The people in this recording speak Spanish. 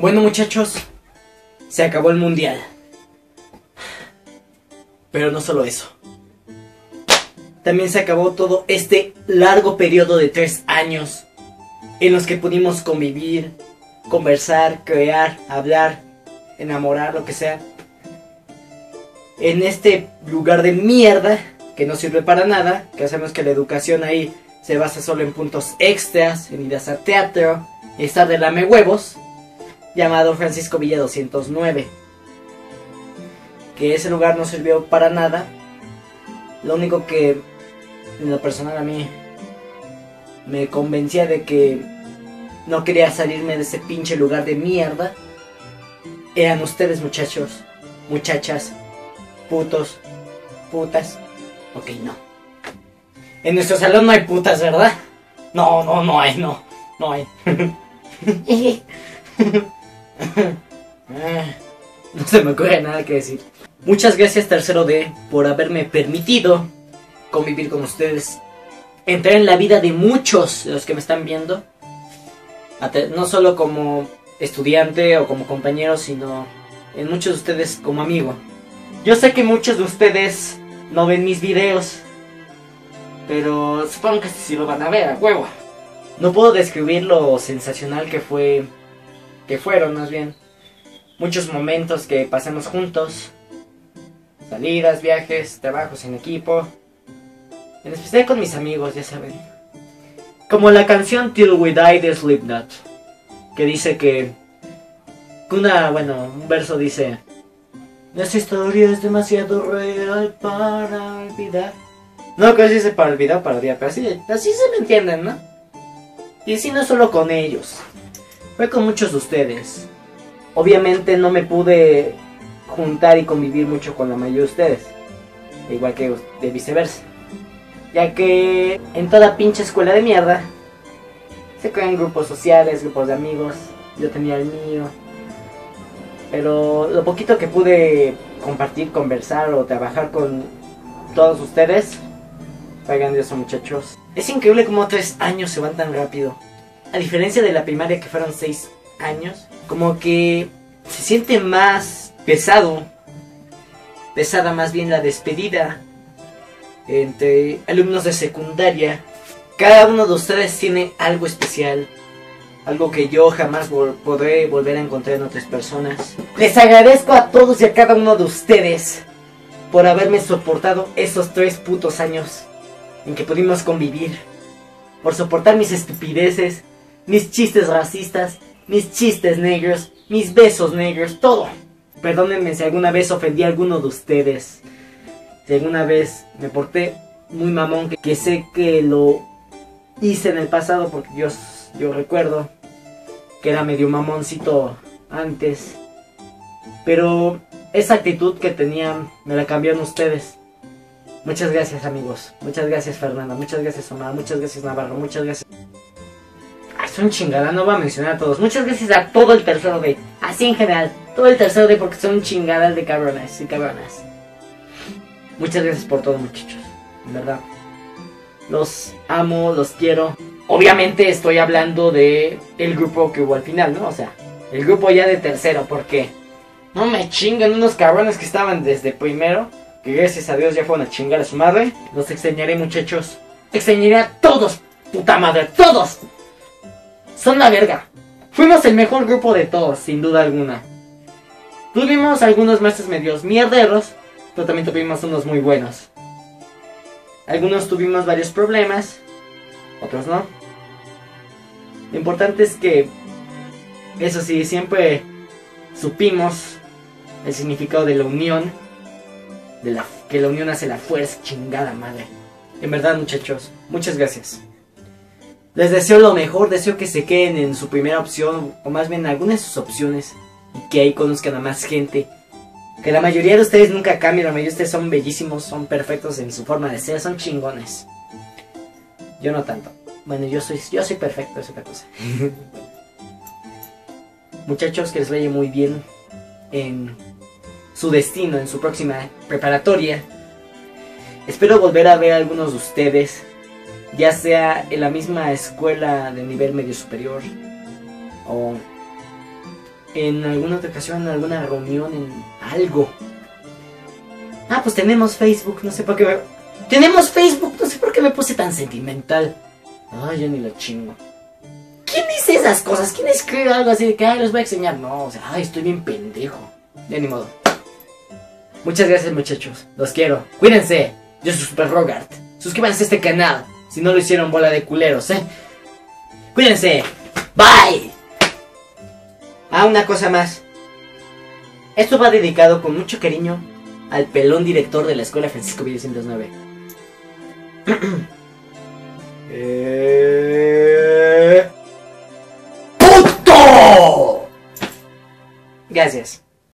Bueno muchachos, se acabó el mundial. Pero no solo eso. También se acabó todo este largo periodo de tres años en los que pudimos convivir, conversar, crear, hablar, enamorar, lo que sea. En este lugar de mierda que no sirve para nada, que hacemos que la educación ahí se basa solo en puntos extras, en idas a teatro estar de lame huevos, llamado Francisco Villa 209. Que ese lugar no sirvió para nada. Lo único que en lo personal a mí me convencía de que no quería salirme de ese pinche lugar de mierda. Eran ustedes muchachos, muchachas, putos, putas. Ok, no. En nuestro salón no hay putas, ¿verdad? No, no, no hay, no. No hay. no se me ocurre nada que decir. Muchas gracias, tercero D, por haberme permitido convivir con ustedes. Entrar en la vida de muchos de los que me están viendo. No solo como estudiante o como compañero, sino en muchos de ustedes como amigo. Yo sé que muchos de ustedes no ven mis videos, pero supongo que sí lo van a ver, a huevo. No puedo describir lo sensacional que fue, que fueron más bien, muchos momentos que pasamos juntos, salidas, viajes, trabajos en equipo, en especial con mis amigos, ya saben. Como la canción Till We Die de Slipknot, que dice que, una, bueno, un verso dice, esta historia es demasiado real para olvidar. No, que dice para olvidar, para olvidar, pero así, así se me entienden, ¿no? Y así no solo con ellos, fue con muchos de ustedes. Obviamente no me pude juntar y convivir mucho con la mayoría de ustedes, igual que de viceversa. Ya que en toda pinche escuela de mierda se crean grupos sociales, grupos de amigos. Yo tenía el mío. Pero lo poquito que pude compartir, conversar o trabajar con todos ustedes fue grandioso, muchachos. Es increíble cómo tres años se van tan rápido. A diferencia de la primaria que fueron seis años, como que se siente más pesado, pesada más bien la despedida entre alumnos de secundaria. Cada uno de ustedes tiene algo especial, algo que yo jamás podré volver a encontrar en otras personas. Les agradezco a todos y a cada uno de ustedes por haberme soportado esos tres putos años en que pudimos convivir. Por soportar mis estupideces, mis chistes racistas, mis chistes negros, mis besos negros, todo. Perdónenme si alguna vez ofendí a alguno de ustedes. Si alguna vez me porté muy mamón, que, sé que lo hice en el pasado porque yo, yo recuerdo que era medio mamoncito antes. Pero esa actitud que tenían me la cambiaron ustedes. Muchas gracias amigos. Muchas gracias Fernanda. Muchas gracias Omar. Muchas gracias Navarro. Muchas gracias. Son chingadas. No voy a mencionar a todos. Muchas gracias a todo el tercero de. Así en general todo el tercero de porque son chingadas de cabronas y cabronas. Muchas gracias por todo, muchachos. En verdad. Los amo, los quiero. Obviamente estoy hablando de el grupo que hubo al final, ¿no? O sea, el grupo ya de tercero, porque no me chingan unos cabrones que estaban desde primero, que gracias a Dios ya fueron a chingar a su madre. Los extrañaré, muchachos. Extrañaré a todos, puta madre, todos. Son la verga. Fuimos el mejor grupo de todos, sin duda alguna. Tuvimos algunos meses medios mierderos, pero también tuvimos unos muy buenos. Algunos tuvimos varios problemas, otros no. Lo importante es que, eso sí, siempre supimos el significado de la unión, de la, que la unión hace la fuerza, chingada madre. En verdad, muchachos, muchas gracias. Les deseo lo mejor, deseo que se queden en su primera opción, o más bien en alguna de sus opciones y que ahí conozcan a más gente. Que la mayoría de ustedes nunca cambian, la mayoría de ustedes son bellísimos, son perfectos en su forma de ser, son chingones. Yo no tanto. Bueno, yo soy, yo soy perfecto, es otra cosa. Muchachos, que les vaya muy bien en su destino, en su próxima preparatoria. Espero volver a ver a algunos de ustedes, ya sea en la misma escuela de nivel medio superior o en alguna otra ocasión, en alguna reunión, en algo. Ah, pues tenemos Facebook, no sé por qué me... Tenemos Facebook, no sé por qué me puse tan sentimental. Ay, ya ni lo chingo. ¿Quién dice esas cosas? ¿Quién escribe algo así de que, ay, les voy a enseñar? No, o sea, ay, estoy bien pendejo. De ni modo. Muchas gracias, muchachos. Los quiero. Cuídense. Yo soy Super Rogart. Suscríbanse a este canal. Si no lo hicieron, bola de culeros, ¿eh? Cuídense. Bye. Ah, una cosa más. Esto va dedicado con mucho cariño al pelón director de la escuela Francisco Villa 109. eh... ¡Puto! Gracias.